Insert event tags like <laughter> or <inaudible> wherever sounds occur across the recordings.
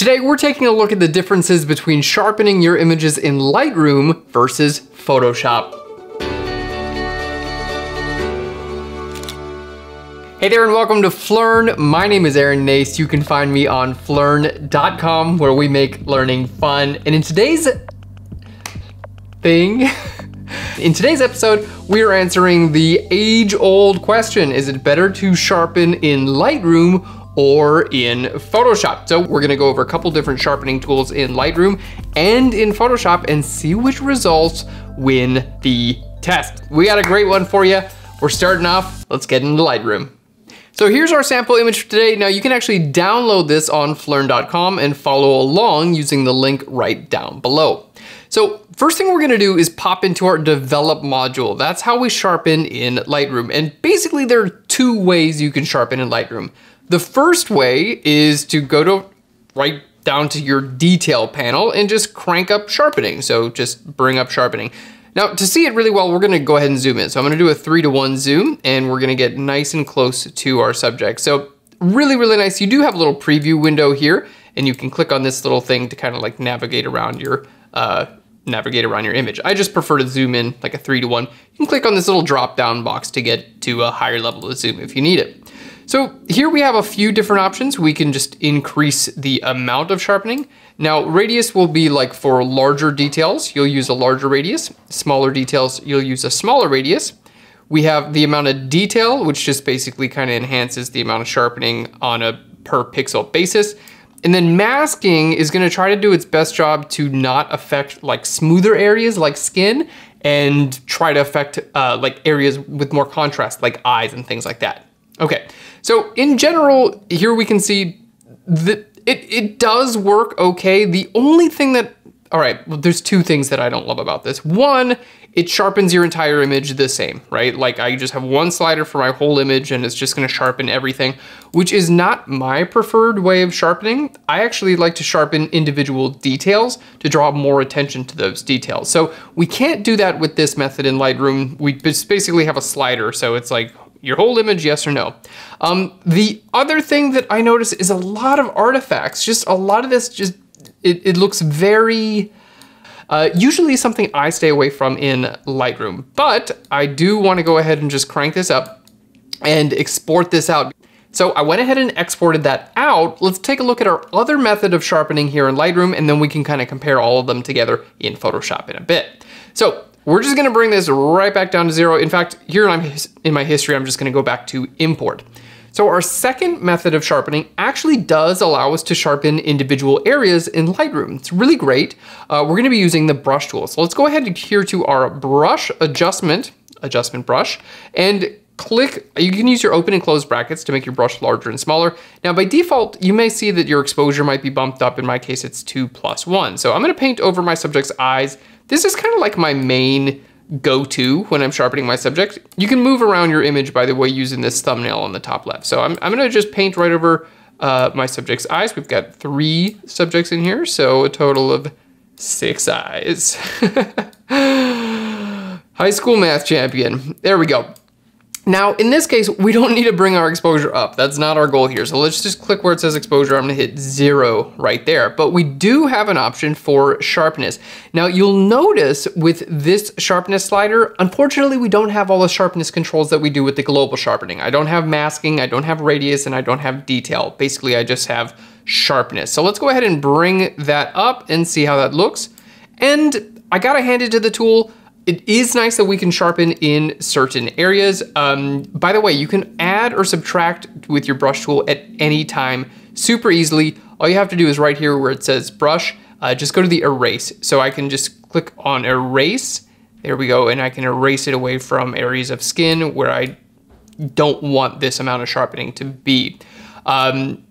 Today we're taking a look at the differences between sharpening your images in Lightroom versus Photoshop. Hey there and welcome to Phlearn. My name is Aaron Nace. You can find me on phlearn.com where we make learning fun. And in today's thing, <laughs> in today's episode, we are answering the age-old question. Is it better to sharpen in Lightroom or in Photoshop. So we're gonna go over a couple different sharpening tools in Lightroom and in Photoshop and see which results win the test. We got a great one for you. We're starting off, let's get into Lightroom. So here's our sample image for today. Now you can actually download this on phlearn.com and follow along using the link right down below. So first thing we're gonna do is pop into our develop module. That's how we sharpen in Lightroom. And basically there are two ways you can sharpen in Lightroom. The first way is to go to right down to your detail panel and just crank up sharpening. So just bring up sharpening. Now to see it really well, we're gonna go ahead and zoom in. So I'm gonna do a three to one zoom and we're gonna get nice and close to our subject. So really, really nice. You do have a little preview window here and you can click on this little thing to kind of like navigate around your uh, navigate around your image. I just prefer to zoom in like a three to one. You can click on this little drop down box to get to a higher level of zoom if you need it. So here we have a few different options. We can just increase the amount of sharpening. Now radius will be like for larger details, you'll use a larger radius. Smaller details, you'll use a smaller radius. We have the amount of detail, which just basically kind of enhances the amount of sharpening on a per pixel basis. And then masking is gonna try to do its best job to not affect like smoother areas like skin and try to affect uh, like areas with more contrast like eyes and things like that. Okay, so in general, here we can see that it, it does work okay. The only thing that, all right, well, there's two things that I don't love about this. One, it sharpens your entire image the same, right? Like I just have one slider for my whole image and it's just gonna sharpen everything, which is not my preferred way of sharpening. I actually like to sharpen individual details to draw more attention to those details. So we can't do that with this method in Lightroom. We just basically have a slider. So it's like your whole image, yes or no. Um, the other thing that I notice is a lot of artifacts. Just a lot of this just, it, it looks very, uh, usually something I stay away from in Lightroom. But I do wanna go ahead and just crank this up and export this out. So I went ahead and exported that out. Let's take a look at our other method of sharpening here in Lightroom and then we can kind of compare all of them together in Photoshop in a bit. So we're just gonna bring this right back down to zero. In fact, here in my history, I'm just gonna go back to import. So our second method of sharpening actually does allow us to sharpen individual areas in Lightroom. It's really great. Uh, we're gonna be using the brush tool. So let's go ahead and here to our brush adjustment, adjustment brush, and click, you can use your open and close brackets to make your brush larger and smaller. Now by default, you may see that your exposure might be bumped up. In my case, it's two plus one. So I'm gonna paint over my subject's eyes this is kind of like my main go-to when I'm sharpening my subject. You can move around your image, by the way, using this thumbnail on the top left. So I'm, I'm gonna just paint right over uh, my subject's eyes. We've got three subjects in here, so a total of six eyes. <laughs> High school math champion. There we go. Now, in this case, we don't need to bring our exposure up. That's not our goal here. So let's just click where it says exposure. I'm gonna hit zero right there. But we do have an option for sharpness. Now, you'll notice with this sharpness slider, unfortunately, we don't have all the sharpness controls that we do with the global sharpening. I don't have masking, I don't have radius, and I don't have detail. Basically, I just have sharpness. So let's go ahead and bring that up and see how that looks. And I gotta hand it to the tool. It is nice that we can sharpen in certain areas. Um, by the way, you can add or subtract with your brush tool at any time super easily. All you have to do is right here where it says brush, uh, just go to the erase. So I can just click on erase. There we go. And I can erase it away from areas of skin where I don't want this amount of sharpening to be. Um,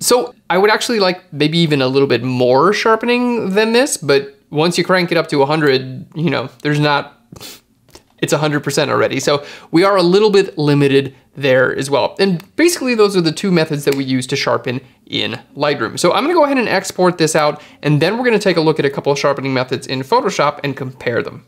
so I would actually like maybe even a little bit more sharpening than this, but once you crank it up to 100, you know, there's not, it's 100% already. So we are a little bit limited there as well. And basically those are the two methods that we use to sharpen in Lightroom. So I'm gonna go ahead and export this out and then we're gonna take a look at a couple of sharpening methods in Photoshop and compare them.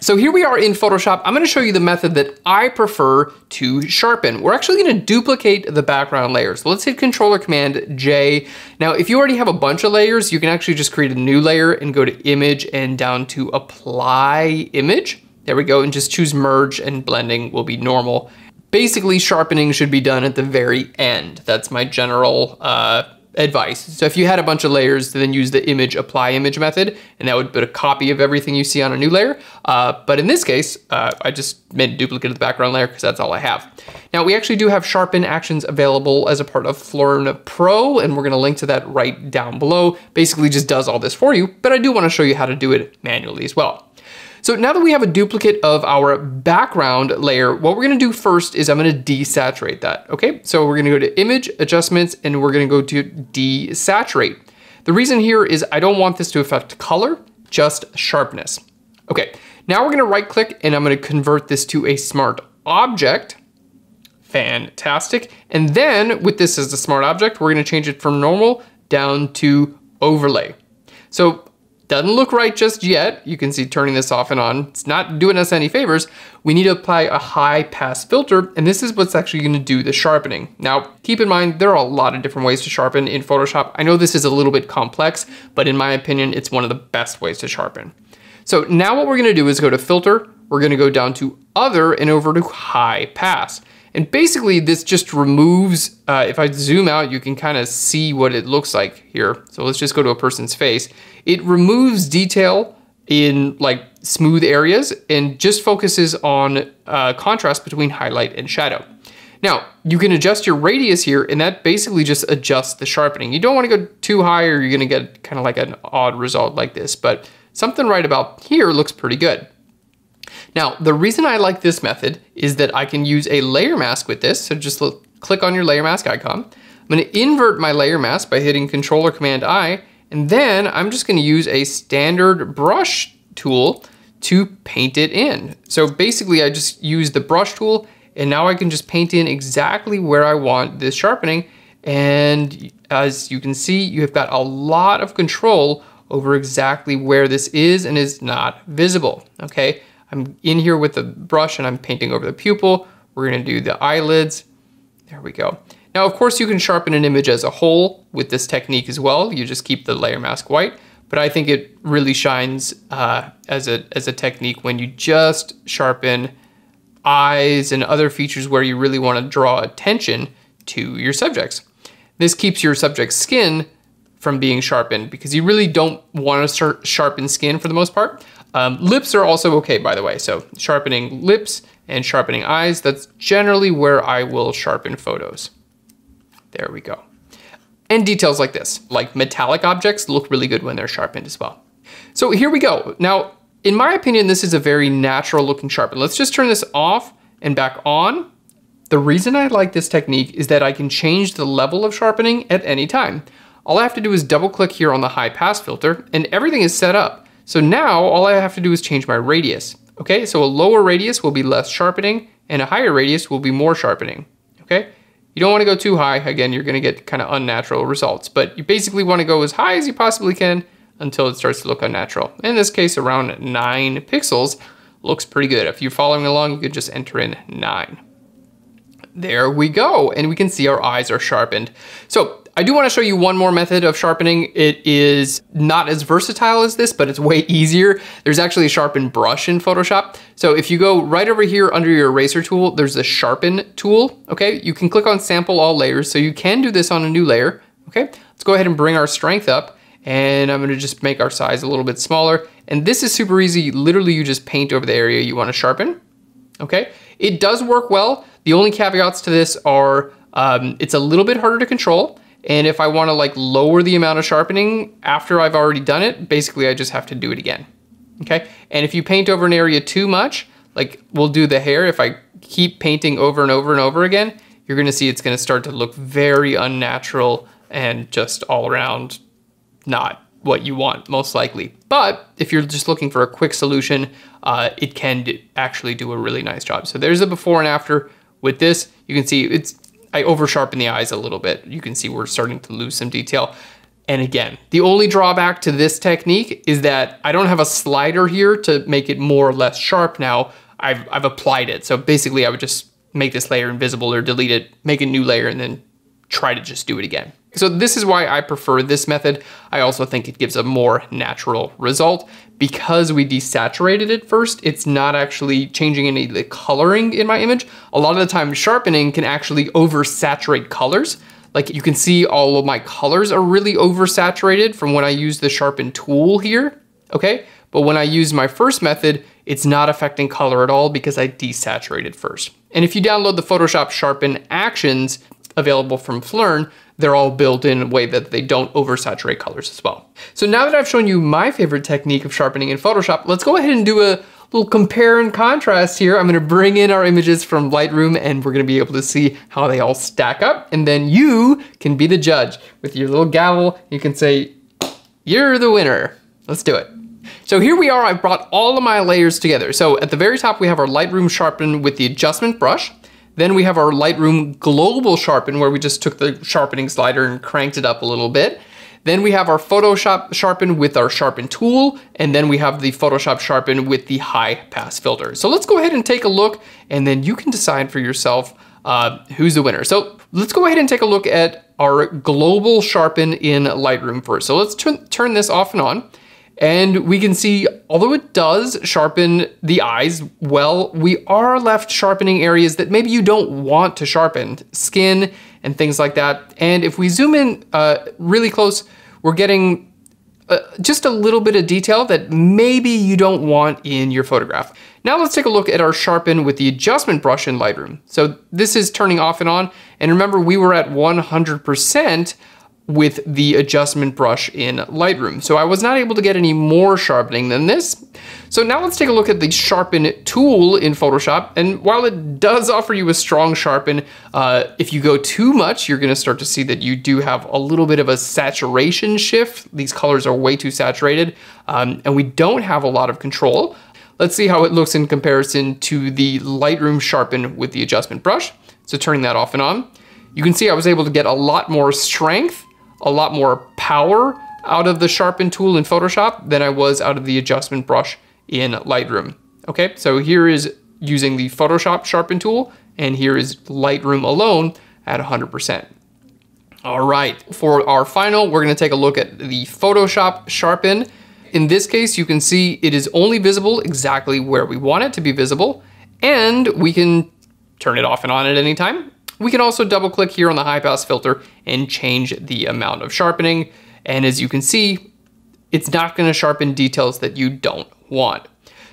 So here we are in Photoshop. I'm gonna show you the method that I prefer to sharpen. We're actually gonna duplicate the background layer. So Let's hit Controller Command J. Now, if you already have a bunch of layers, you can actually just create a new layer and go to Image and down to Apply Image. There we go, and just choose Merge and Blending will be normal. Basically, sharpening should be done at the very end. That's my general uh, advice. So if you had a bunch of layers, then use the image apply image method, and that would put a copy of everything you see on a new layer. Uh, but in this case, uh, I just made a duplicate of the background layer because that's all I have. Now we actually do have sharpen actions available as a part of Phlearn Pro, and we're gonna link to that right down below. Basically just does all this for you, but I do wanna show you how to do it manually as well. So now that we have a duplicate of our background layer, what we're gonna do first is I'm gonna desaturate that, okay? So we're gonna go to image adjustments and we're gonna go to desaturate. The reason here is I don't want this to affect color, just sharpness. Okay, now we're gonna right click and I'm gonna convert this to a smart object. Fantastic. And then with this as a smart object, we're gonna change it from normal down to overlay. So doesn't look right just yet. You can see turning this off and on. It's not doing us any favors. We need to apply a high pass filter, and this is what's actually gonna do the sharpening. Now, keep in mind, there are a lot of different ways to sharpen in Photoshop. I know this is a little bit complex, but in my opinion, it's one of the best ways to sharpen. So now what we're gonna do is go to filter, we're gonna go down to other and over to high pass. And basically this just removes, uh, if I zoom out, you can kind of see what it looks like here. So let's just go to a person's face. It removes detail in like smooth areas and just focuses on uh, contrast between highlight and shadow. Now, you can adjust your radius here and that basically just adjusts the sharpening. You don't want to go too high or you're going to get kind of like an odd result like this, but something right about here looks pretty good. Now, the reason I like this method is that I can use a layer mask with this. So just click on your layer mask icon. I'm gonna invert my layer mask by hitting Control or Command I, and then I'm just gonna use a standard brush tool to paint it in. So basically I just use the brush tool and now I can just paint in exactly where I want this sharpening. And as you can see, you have got a lot of control over exactly where this is and is not visible, okay? I'm in here with the brush and I'm painting over the pupil. We're gonna do the eyelids. There we go. Now, of course, you can sharpen an image as a whole with this technique as well. You just keep the layer mask white, but I think it really shines uh, as, a, as a technique when you just sharpen eyes and other features where you really wanna draw attention to your subjects. This keeps your subject's skin from being sharpened because you really don't want to sharpen skin for the most part. Um, lips are also okay, by the way. So sharpening lips and sharpening eyes, that's generally where I will sharpen photos. There we go. And details like this, like metallic objects look really good when they're sharpened as well. So here we go. Now, in my opinion, this is a very natural looking sharpen. Let's just turn this off and back on. The reason I like this technique is that I can change the level of sharpening at any time. All I have to do is double click here on the high pass filter and everything is set up. So now all I have to do is change my radius. Okay, so a lower radius will be less sharpening and a higher radius will be more sharpening. Okay, you don't want to go too high. Again, you're going to get kind of unnatural results, but you basically want to go as high as you possibly can until it starts to look unnatural. In this case, around nine pixels looks pretty good. If you're following along, you could just enter in nine. There we go. And we can see our eyes are sharpened. So I do want to show you one more method of sharpening. It is not as versatile as this, but it's way <laughs> easier. There's actually a sharpen brush in Photoshop. So if you go right over here under your eraser tool, there's the sharpen tool, okay? You can click on sample all layers, so you can do this on a new layer, okay? Let's go ahead and bring our strength up, and I'm gonna just make our size a little bit smaller. And this is super easy. Literally, you just paint over the area you wanna sharpen, okay? It does work well. The only caveats to this are um, it's a little bit harder to control, and if I wanna like lower the amount of sharpening after I've already done it, basically I just have to do it again, okay? And if you paint over an area too much, like we'll do the hair, if I keep painting over and over and over again, you're gonna see it's gonna start to look very unnatural and just all around not what you want, most likely. But if you're just looking for a quick solution, uh, it can actually do a really nice job. So there's a before and after. With this, you can see it's I over sharpen the eyes a little bit. You can see we're starting to lose some detail. and again. The only drawback to this technique is that I don't have a slider here to make it more or less sharp now. I've, I've applied it. So basically I would just make this layer invisible or delete it, make a new layer and then try to just do it again. So this is why I prefer this method. I also think it gives a more natural result. Because we desaturated it first, it's not actually changing any of the coloring in my image. A lot of the time sharpening can actually oversaturate colors. Like you can see all of my colors are really oversaturated from when I use the sharpen tool here, okay? But when I use my first method, it's not affecting color at all because I desaturated first. And if you download the Photoshop Sharpen actions available from Phlearn, they're all built in a way that they don't oversaturate colors as well. So now that I've shown you my favorite technique of sharpening in Photoshop, let's go ahead and do a little compare and contrast here. I'm gonna bring in our images from Lightroom and we're gonna be able to see how they all stack up. And then you can be the judge with your little gavel. You can say, you're the winner. Let's do it. So here we are, I've brought all of my layers together. So at the very top, we have our Lightroom Sharpen with the adjustment brush. Then we have our Lightroom Global Sharpen where we just took the sharpening slider and cranked it up a little bit. Then we have our Photoshop Sharpen with our Sharpen tool, and then we have the Photoshop Sharpen with the high pass filter. So let's go ahead and take a look, and then you can decide for yourself uh, who's the winner. So let's go ahead and take a look at our global sharpen in Lightroom first. So let's turn this off and on. And we can see, although it does sharpen the eyes well, we are left sharpening areas that maybe you don't want to sharpen, skin and things like that. And if we zoom in uh, really close, we're getting uh, just a little bit of detail that maybe you don't want in your photograph. Now let's take a look at our sharpen with the adjustment brush in Lightroom. So this is turning off and on. And remember, we were at 100% with the adjustment brush in Lightroom. So I was not able to get any more sharpening than this. So now let's take a look at the sharpen tool in Photoshop. And while it does offer you a strong sharpen, uh, if you go too much, you're gonna start to see that you do have a little bit of a saturation shift. These colors are way too saturated um, and we don't have a lot of control. Let's see how it looks in comparison to the Lightroom sharpen with the adjustment brush. So turning that off and on, you can see I was able to get a lot more strength a lot more power out of the sharpen tool in Photoshop than I was out of the adjustment brush in Lightroom. Okay, so here is using the Photoshop sharpen tool, and here is Lightroom alone at 100%. All right, for our final, we're gonna take a look at the Photoshop sharpen. In this case, you can see it is only visible exactly where we want it to be visible, and we can turn it off and on at any time. We can also double click here on the high pass filter and change the amount of sharpening. And as you can see, it's not gonna sharpen details that you don't want.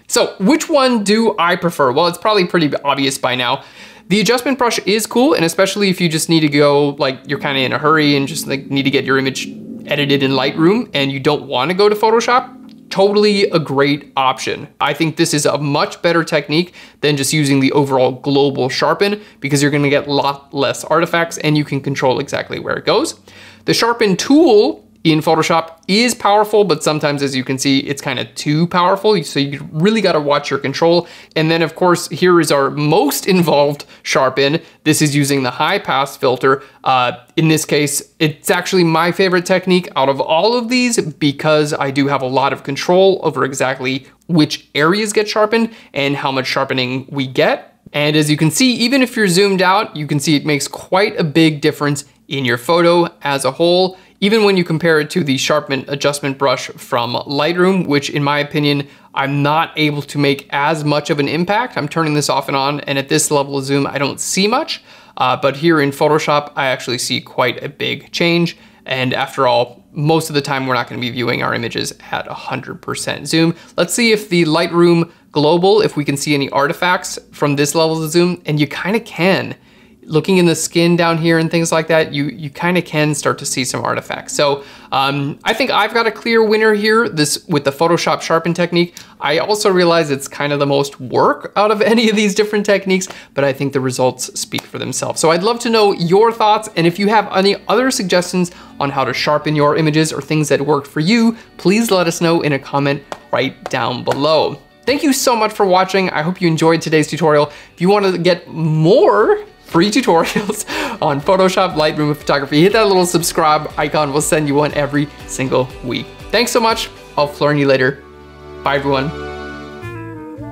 So which one do I prefer? Well, it's probably pretty obvious by now. The adjustment brush is cool, and especially if you just need to go, like you're kind of in a hurry and just like need to get your image edited in Lightroom and you don't want to go to Photoshop, totally a great option. I think this is a much better technique than just using the overall global sharpen because you're gonna get a lot less artifacts and you can control exactly where it goes. The sharpen tool in Photoshop is powerful, but sometimes as you can see, it's kind of too powerful. So you really got to watch your control. And then of course, here is our most involved sharpen. This is using the high pass filter. Uh, in this case, it's actually my favorite technique out of all of these because I do have a lot of control over exactly which areas get sharpened and how much sharpening we get. And as you can see, even if you're zoomed out, you can see it makes quite a big difference in your photo as a whole even when you compare it to the sharpen adjustment brush from Lightroom, which in my opinion, I'm not able to make as much of an impact. I'm turning this off and on, and at this level of zoom, I don't see much. Uh, but here in Photoshop, I actually see quite a big change. And after all, most of the time, we're not gonna be viewing our images at 100% zoom. Let's see if the Lightroom Global, if we can see any artifacts from this level of zoom, and you kind of can looking in the skin down here and things like that, you, you kind of can start to see some artifacts. So um, I think I've got a clear winner here this with the Photoshop sharpen technique. I also realize it's kind of the most work out of <laughs> any of these different techniques, but I think the results speak for themselves. So I'd love to know your thoughts. And if you have any other suggestions on how to sharpen your images or things that worked for you, please let us know in a comment right down below. Thank you so much for watching. I hope you enjoyed today's tutorial. If you want to get more free tutorials <laughs> on Photoshop, Lightroom, and photography. Hit that little subscribe icon. We'll send you one every single week. Thanks so much. I'll learn you later. Bye, everyone.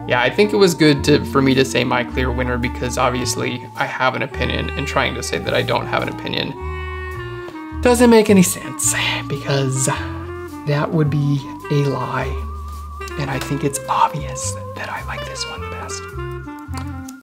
Yeah, I think it was good to, for me to say my clear winner because obviously I have an opinion and trying to say that I don't have an opinion doesn't make any sense because that would be a lie. And I think it's obvious that I like this one the best.